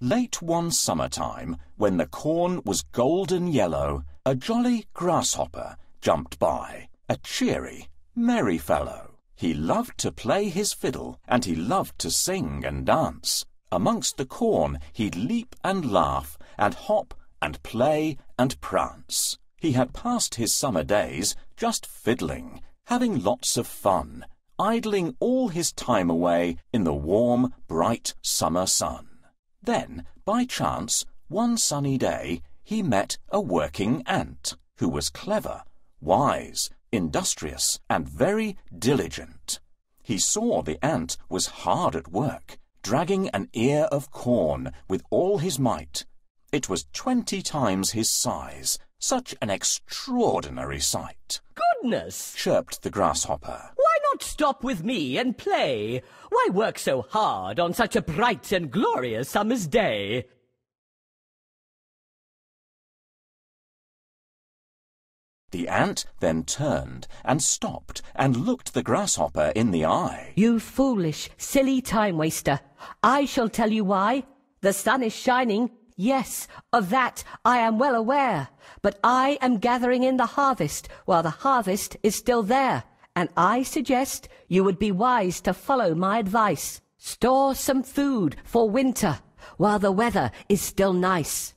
Late one summertime, when the corn was golden yellow, a jolly grasshopper jumped by, a cheery, merry fellow. He loved to play his fiddle, and he loved to sing and dance. Amongst the corn he'd leap and laugh, and hop and play and prance. He had passed his summer days just fiddling, having lots of fun, idling all his time away in the warm, bright summer sun. Then, by chance, one sunny day, he met a working ant who was clever, wise, industrious, and very diligent. He saw the ant was hard at work, dragging an ear of corn with all his might. It was twenty times his size, such an extraordinary sight. Goodness! chirped the grasshopper. Why not stop with me and play? Why work so hard on such a bright and glorious summer's day? The ant then turned and stopped and looked the grasshopper in the eye. You foolish, silly time waster. I shall tell you why. The sun is shining. Yes, of that I am well aware. But I am gathering in the harvest while the harvest is still there. And I suggest you would be wise to follow my advice. Store some food for winter while the weather is still nice.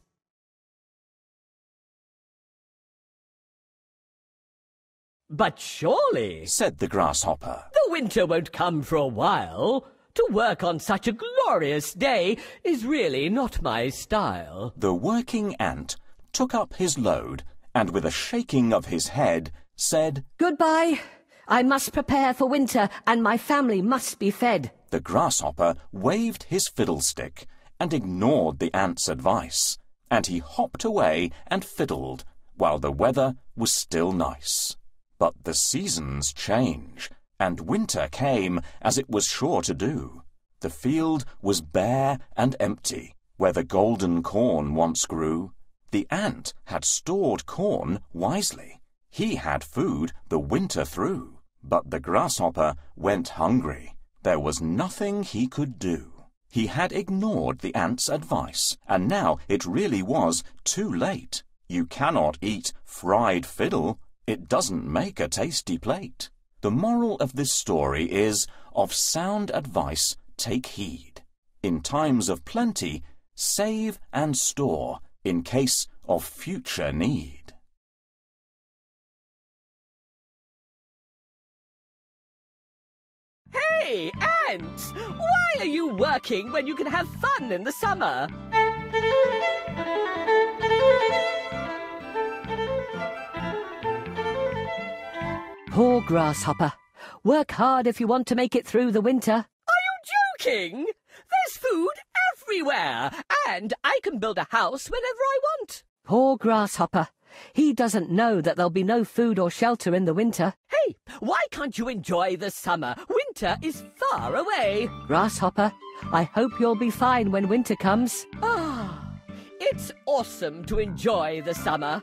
But surely said the grasshopper. the winter won't come for a while. To work on such a glorious day is really not my style. The working ant took up his load and with a shaking of his head said, Goodbye. I must prepare for winter, and my family must be fed. The grasshopper waved his fiddlestick and ignored the ant's advice, and he hopped away and fiddled while the weather was still nice. But the seasons change, and winter came as it was sure to do. The field was bare and empty, where the golden corn once grew. The ant had stored corn wisely. He had food the winter through. But the grasshopper went hungry. There was nothing he could do. He had ignored the ant's advice, and now it really was too late. You cannot eat fried fiddle. It doesn't make a tasty plate. The moral of this story is, of sound advice take heed. In times of plenty, save and store in case of future need. Hey, ants! Why are you working when you can have fun in the summer? Poor grasshopper. Work hard if you want to make it through the winter. Are you joking? There's food everywhere, and I can build a house whenever I want. Poor grasshopper. He doesn't know that there'll be no food or shelter in the winter. Hey, why can't you enjoy the summer? Winter is far away. Grasshopper, I hope you'll be fine when winter comes. Ah, it's awesome to enjoy the summer.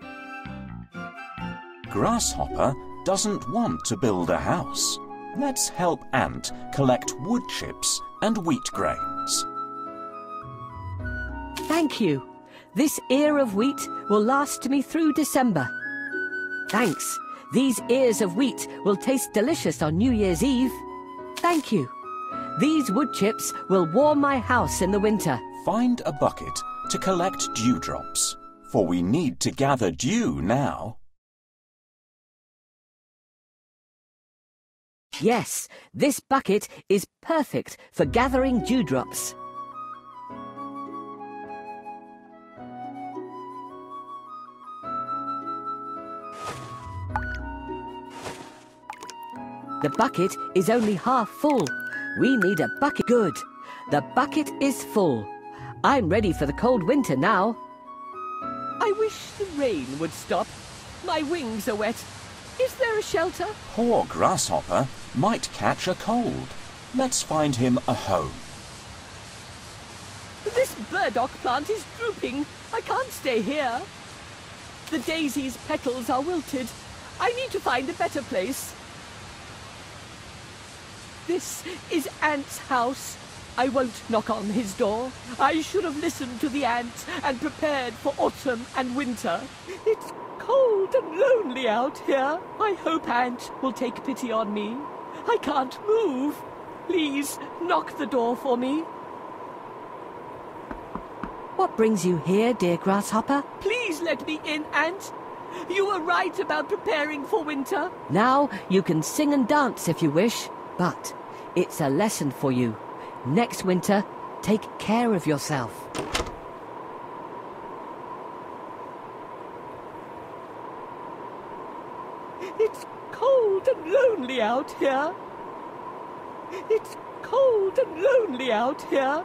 Grasshopper doesn't want to build a house. Let's help Ant collect wood chips and wheat grains. Thank you. This ear of wheat will last me through December. Thanks. These ears of wheat will taste delicious on New Year's Eve. Thank you. These wood chips will warm my house in the winter. Find a bucket to collect dewdrops, for we need to gather dew now. Yes, this bucket is perfect for gathering dewdrops. The bucket is only half full. We need a bucket. Good. The bucket is full. I'm ready for the cold winter now. I wish the rain would stop. My wings are wet. Is there a shelter? Poor Grasshopper might catch a cold. Let's find him a home. This burdock plant is drooping. I can't stay here. The daisy's petals are wilted. I need to find a better place. This is Ant's house. I won't knock on his door. I should have listened to the ants and prepared for autumn and winter. It's cold and lonely out here. I hope Ant will take pity on me. I can't move. Please knock the door for me. What brings you here, dear Grasshopper? Please let me in, Ant. You were right about preparing for winter. Now you can sing and dance if you wish, but it's a lesson for you. Next winter, take care of yourself. It's cold and lonely out here. It's cold and lonely out here.